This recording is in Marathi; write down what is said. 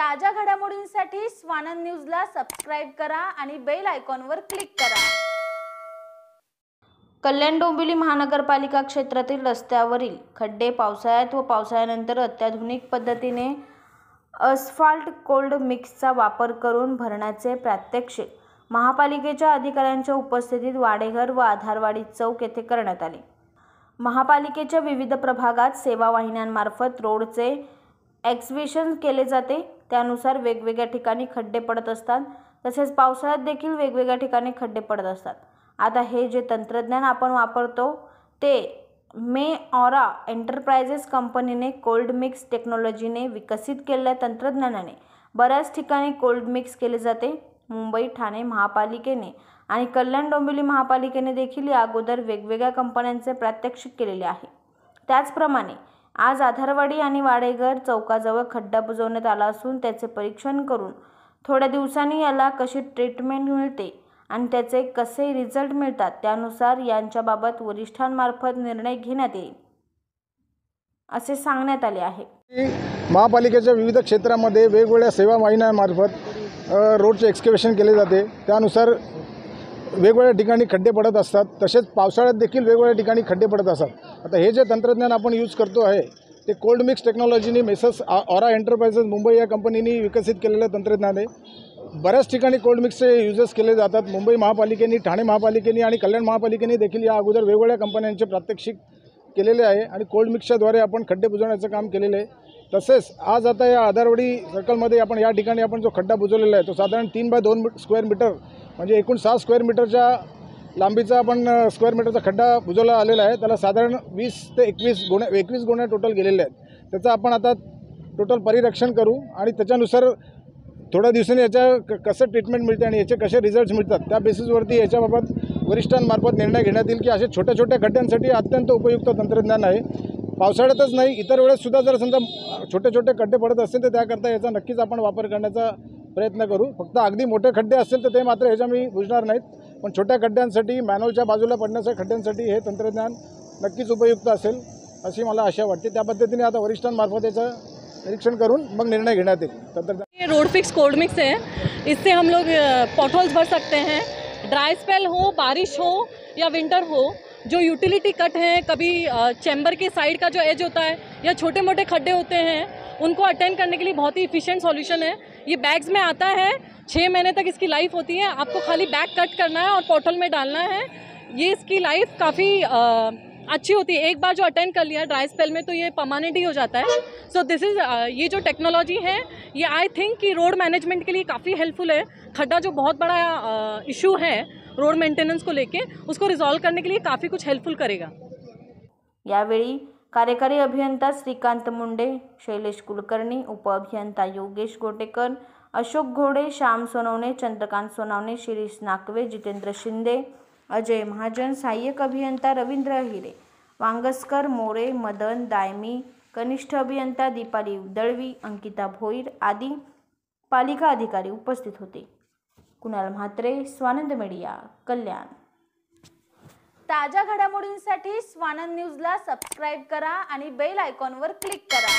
ताज्या घडामोडींसाठी स्वानंद न्यूजला सबस्क्राईब करा आणि बेल आयकॉनवर क्लिक करा. कल्याण डोंबिवली महानगरपालिका क्षेत्रातील रस्त्यावरील खड्डे पावसाळ्यात व पावसाळ्यानंतर अत्याधुनिक पद्धतीने अस्फाल्ट कोल्ड मिक्सचा वापर करून भरण्याचे प्रात्यक्षिक महापालिकेच्या अधिकाऱ्यांच्या उपस्थितीत वाडेघर व आधारवाडी चौक येथे करण्यात आले. महापालिकेच्या विविध प्रभागात सेवा वाहिन्यांमार्फत रोडचे एक्सविशन केले जाते. त्यानुसार वेगवेगळ्या ठिकाणी खड्डे पडत असतात. तसेच पावसाळ्यात देखील वेगवेगळ्या ठिकाणी खड्डे पडत असतात. आता हे जे तंत्रज्ञान आपण वापरतो ते मे ऑरा एंटरप्राइजेस कंपनीने कोल्ड मिक्स टेक्नॉलॉजीने विकसित केलेल्या तंत्रज्ञानाने. बऱ्याच ठिकाणी कोल्ड मिक्स केले जाते. मुंबई ठाणे महापालिकेने आणि कल्याण डोंबिवली महापालिकेने देखील या अगोदर वेगवेगळ्या कंपन्यांचे प्रात्यक्षिक केलेले आहे. त्याचप्रमाणे आज आधारवाडी आणि वाडेघर चौकाजवळ खड्डा बुजवण्यात आला असून त्याचे परीक्षण करून थोड्या दिवसांनी याला कशी ट्रीटमेंट मिळते आणि त्याचे कसे रिझल्ट मिळतात त्यानुसार यांच्याबाबत वरिष्ठांमार्फत निर्णय घेण्यात येईल असे सांगण्यात आले आहे. महापालिकेच्या विविध क्षेत्रामध्ये वेगवेगळ्या सेवा वाहिन्यांमार्फत रोडचे एक्सकेवेशन केले जाते. त्यानुसार वेगवेगळ्या ठिकाणी खड्डे पडत असतात तसेच पावसाळ्यात देखील वेगवेगळ्या ठिकाणी खड्डे पडत असतात. आता हे जे तंत्रज्ञान आपण यूज करतो आहे ते कोल्ड मिक्स टेक्नॉलॉजीनी मेसस ऑरा एंटरप्राइजेस मुंबई या कंपनीने विकसित केलेलं तंत्रज्ञान आहे. बऱ्याच ठिकाणी कोल्ड मिक्सचे युजेस केले जातात. मुंबई महापालिकेने ठाणे महापालिकेने आणि कल्याण महापालिकेने देखील या अगोदर वेगवेगळ्या कंपन्यांचे प्रात्यक्षिक केलेले आहे आणि कोल्ड मिक्सच्याद्वारे आपण खड्डे बुजवण्याचं काम केलेलं आहे. तसेच आज आता या आधारवाडी सर्कलमध्ये आपण या ठिकाणी आपण जो खड्डा बुजवलेला आहे तो साधारण तीन बाय दोन स्क्वेअर मीटर म्हणजे एकूण सहा स्क्वेअर मीटरच्या लांबीचा आपण स्क्वेअर मीटरचा खड्डा बुजवला आलेला आहे. त्याला साधारण वीस ते एकवीस गुण्या एकवीस गुण्या टोटल गेलेले आहेत. त्याचं आपण आता टोटल परिरक्षण करू आणि त्याच्यानुसार थोड्या दिवसांनी याच्या क- कसं ट्रीटमेंट मिळते आणि याचे कसे रिझल्ट्स मिळतात त्या बेसिसवरती याच्याबाबत वरिष्ठांमार्फत निर्णय घेण्यात येईल की असे छोट्या छोट्या खड्ड्यांसाठी अत्यंत उपयुक्त तंत्रज्ञान आहे. पावसाळ्यातच नाही इतर वेळेससुद्धा जर समजा छोटे छोटे खड्डे पडत असतील तर त्याकरता याचा नक्कीच आपण वापर करण्याचा प्रयत्न करू. फक्त अगदी मोठे खड्डे असतील तर ते मात्र ह्याच्या मी बुजणार नाहीत. पण छोट्या खड्ड्यांसाठी मॅनोलच्या बाजूला पडण्याच्या खड्ड्यांसाठी हे तंत्रज्ञान नक्कीच उपयुक्त असेल अशी मला आशा वाटते. त्या पद्धतीने आता वरिष्ठांमार्फत याचं निरीक्षण करून मग निर्णय घेण्यात येईल. तंत्रज्ञान रोड फिक्स कोल्ड मिक्स है। इससे हम लोग पॉटहोल्स भर सकते हैं। ड्राई स्पेल हो बारिश हो या विंटर हो जो यूटिलिटी कट हैं कभी चैम्बर के साइड का जो एज होता है या छोटे मोटे खड्डे होते हैं उनको अटेंड करने के लिए बहुत ही इफिशियंट सॉल्यूशन है। ये बैग्स में आता है। छः महीने तक इसकी लाइफ होती है। आपको खाली बैग कट करना है और पोर्टल में डालना है। ये इसकी लाइफ काफ़ी अच्छी होती है। एक बार जो अटेंड कर लिया ड्राई स्पेल में तो ये परमानेंट ही हो जाता है। सो दिस इज़ ये जो टेक्नोलॉजी है, ये आई थिंक कि रोड मैनेजमेंट के लिए काफ़ी हेल्पफुल है। खड्डा जो बहुत बड़ा इशू है रोड मेंटेनेंस को लेके, उसको रिजॉल्व करने के लिए काफ़ी कुछ हेल्पफुल करेगा। यावेळी कार्यकारी अभियंता श्रीकांत मुंडे शैलेश कुलकर्णी उपअभियंता योगेश गोटेकर अशोक घोडे श्याम सोनवणे चंद्रकांत सोनावणे शिरीष नाकवे जितेंद्र शिंदे अजय महाजन सहाय्यक अभियंता रवींद्र हिरे वांगस्कर मोरे मदन दायमी कनिष्ठ अभियंता दीपाली दळवी अंकिता भोईर आदी पालिका अधिकारी उपस्थित होते. कुणाल म्हात्रे स्वानंद मीडिया कल्याण. ताज्या घडामोडींसाठी स्वानंद न्यूजला सबस्क्राईब करा आणि बेल आयकॉनवर क्लिक करा.